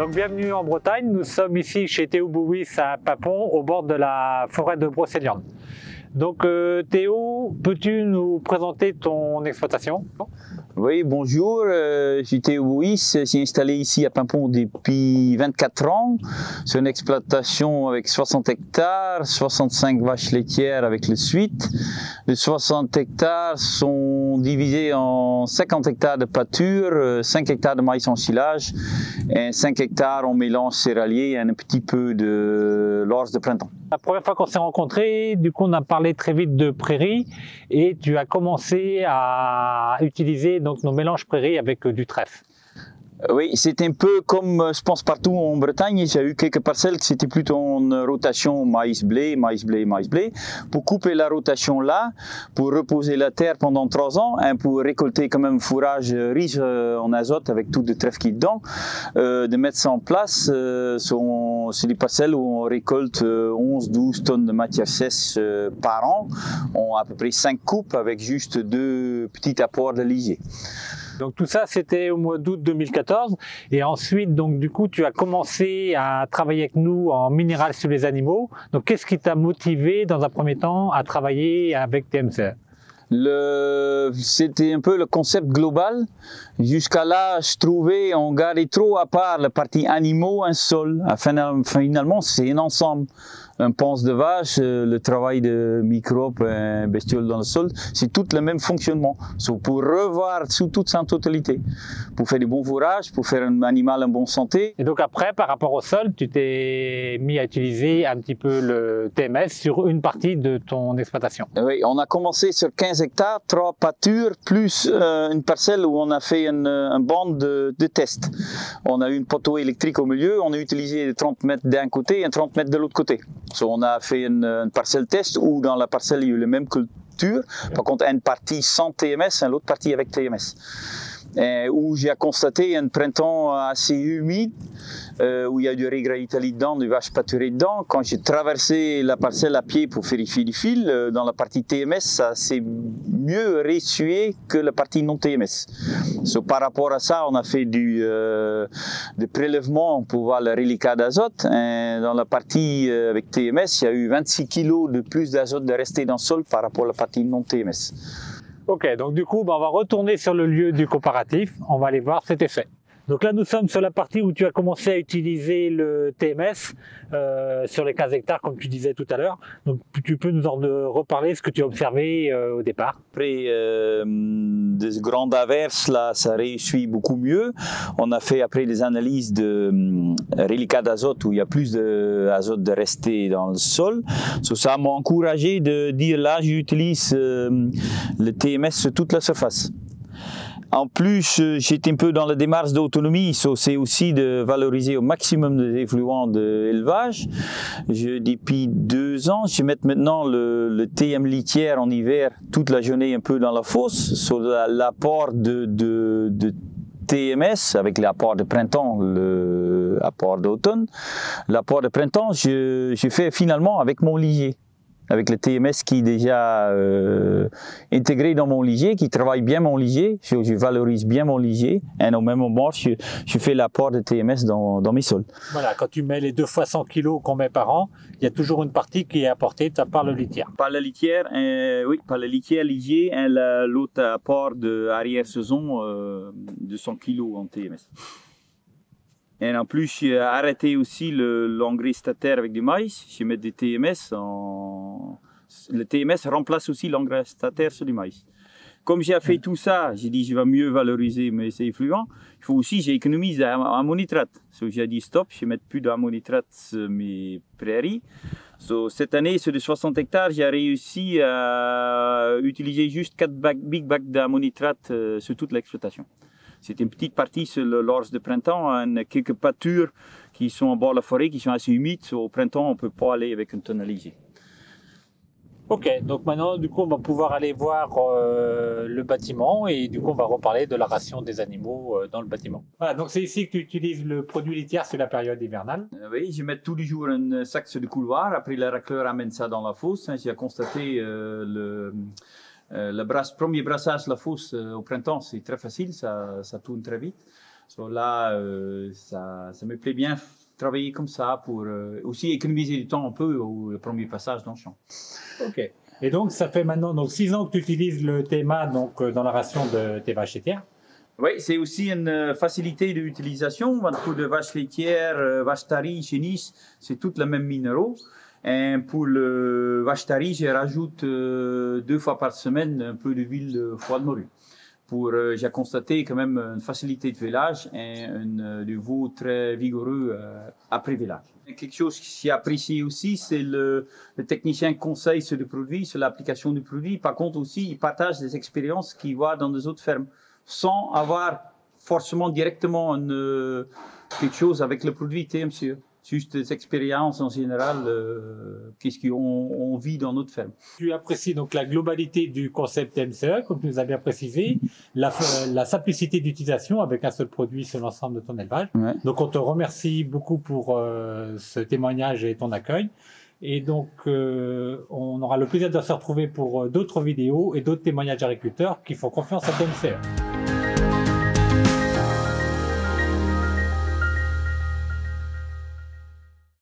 Donc bienvenue en Bretagne, nous sommes ici chez Théo à Papon au bord de la forêt de Brocéliande. Donc euh, Théo, peux-tu nous présenter ton exploitation? Oui, bonjour, euh, je suis Théo je suis installé ici à Pimpon depuis 24 ans. C'est une exploitation avec 60 hectares, 65 vaches laitières avec le suite. Les 60 hectares sont divisés en 50 hectares de pâture, 5 euh, hectares de maïs en silage et 5 hectares en mélange céréalier et un petit peu de l'orge de printemps. La première fois qu'on s'est rencontrés, du coup, on a parlé très vite de prairie et tu as commencé à utiliser donc nos mélanges prairie avec euh, du trèfle. Euh, oui, c'est un peu comme euh, je pense partout en Bretagne. J'ai eu quelques parcelles qui c'était plutôt en rotation maïs-blé, maïs-blé, maïs-blé. Pour couper la rotation là, pour reposer la terre pendant trois ans, hein, pour récolter quand même fourrage riche euh, en azote avec tout de trèfle qui est dedans, de mettre ça en place. Euh, c'est des parcelles où on récolte 11-12 tonnes de matière sèche par an. A à peu près 5 coupes avec juste deux petits apports de lisier. Donc tout ça, c'était au mois d'août 2014. Et ensuite, donc du coup, tu as commencé à travailler avec nous en minéral sur les animaux. Donc qu'est-ce qui t'a motivé dans un premier temps à travailler avec TMC c'était un peu le concept global. Jusqu'à là, je trouvais on gardait trop à part la partie animaux, un sol. Finalement, c'est un ensemble un ponce de vache, euh, le travail de microbes, et bestioles dans le sol, c'est tout le même fonctionnement. pour revoir sous toute sa totalité, pour faire du bon fourrage, pour faire un animal en bonne santé. Et donc après, par rapport au sol, tu t'es mis à utiliser un petit peu le TMS sur une partie de ton exploitation. Oui, on a commencé sur 15 hectares, trois pâtures, plus euh, une parcelle où on a fait une, un bande de, de test. On a eu une poteau électrique au milieu, on a utilisé 30 mètres d'un côté et 30 mètres de l'autre côté on a fait une, parcelle test où dans la parcelle il y a eu les mêmes cultures. Par contre, une partie sans TMS et l'autre partie avec TMS. Et où j'ai constaté un printemps assez humide euh, où il y a du Italie dedans, du vache pâturée dedans. Quand j'ai traversé la parcelle à pied pour vérifier les fils, euh, dans la partie TMS, ça s'est mieux ressué que la partie non TMS. So, par rapport à ça, on a fait du euh, des prélèvements pour voir le reliquat d'azote. Dans la partie euh, avec TMS, il y a eu 26 kg de plus d'azote de rester dans le sol par rapport à la partie non TMS. Ok, donc du coup, bah, on va retourner sur le lieu du comparatif. On va aller voir cet effet. Donc là, nous sommes sur la partie où tu as commencé à utiliser le TMS euh, sur les 15 hectares, comme tu disais tout à l'heure. Donc tu peux nous en reparler ce que tu as observé euh, au départ. Après euh, des grandes averses, là, ça réussit beaucoup mieux. On a fait après des analyses de reliquats d'azote où il y a plus d'azote de rester dans le sol. ça m'a encouragé de dire là, j'utilise le TMS sur toute la surface. En plus, euh, j'étais un peu dans la démarche d'autonomie, c'est aussi de valoriser au maximum des effluents d'élevage. depuis deux ans, je mets maintenant le, TM litière en hiver toute la journée un peu dans la fosse, sur l'apport de, TMS avec l'apport de printemps, l'apport d'automne. L'apport de printemps, je, je fais finalement avec mon lisier avec le TMS qui est déjà euh, intégré dans mon lisier, qui travaille bien mon lisier, je, valorise bien mon lisier, et au même moment, je, fais l'apport de TMS dans, mes sols. Voilà, quand tu mets les deux fois 100 kg qu'on met par an, il y a toujours une partie qui est apportée par le litière. Par la litière, euh, oui, par la litière lisier, et l'autre apport de arrière-saison euh, de 100 kg en TMS. Et en plus, j'ai arrêté aussi l'engrais stataire avec du maïs. Je mets des TMS. En... Le TMS remplace aussi l'engrais stataire sur du maïs. Comme j'ai fait tout ça, j'ai dit je vais mieux valoriser mes effluents. Il faut aussi j'économise ammonitrate. So, j'ai dit stop, je ne mets plus d'ammonitrate sur mes prairies. cette année, sur les 60 hectares, j'ai réussi à utiliser juste 4 big bags d'ammonitrate euh, sur toute l'exploitation. C'est une petite partie sur l'orge de printemps, hein, quelques pâtures qui sont en bord de la forêt, qui sont assez humides. Au printemps, on ne peut pas aller avec un tonalisé. Ok, donc maintenant, du coup, on va pouvoir aller voir euh, le bâtiment et du coup, on va reparler de la ration des animaux euh, dans le bâtiment. Voilà, donc c'est ici que tu utilises le produit litière sur la période hivernale. Euh, oui, je mets tous les jours un sac sur le couloir. Après, la racleur amène ça dans la fosse. Hein. J'ai constaté le euh, le premier brassage, la fosse euh, au printemps, c'est très facile, ça, ça, tourne très vite. là, euh, ça, ça me plaît bien travailler comme ça pour aussi économiser du temps un peu au, premier passage dans le champ. Ok. Et donc, ça fait maintenant donc six ans que tu utilises le TMA donc dans la ration de tes vaches laitières. Oui, c'est aussi une facilité d'utilisation. Pour de vaches laitières, vaches taries, chénisses, c'est toutes les mêmes minéraux. Et pour le vache tarie, je rajoute deux fois par semaine un peu d'huile de foie de morue pour, euh, j'ai constaté quand même une facilité de village et un du veau très vigoureux euh, après village. Quelque chose qui s'y apprécie aussi, c'est le, le, technicien conseil sur le produit, sur l'application du produit. Par contre aussi, il partage des expériences qu'il voit dans des autres fermes, sans avoir forcément directement euh, quelque chose avec le produit TMCE juste des expériences en général, euh, qu'est-ce qu'on vit dans notre ferme. Tu apprécies donc la globalité du concept MCE, comme tu nous as bien précisé, la, la simplicité d'utilisation avec un seul produit sur l'ensemble de ton élevage. Donc on te remercie beaucoup pour euh, ce témoignage et ton accueil. Et donc, euh, on aura le plaisir de se retrouver pour d'autres vidéos et d'autres témoignages d'agriculteurs qui font confiance à MCE.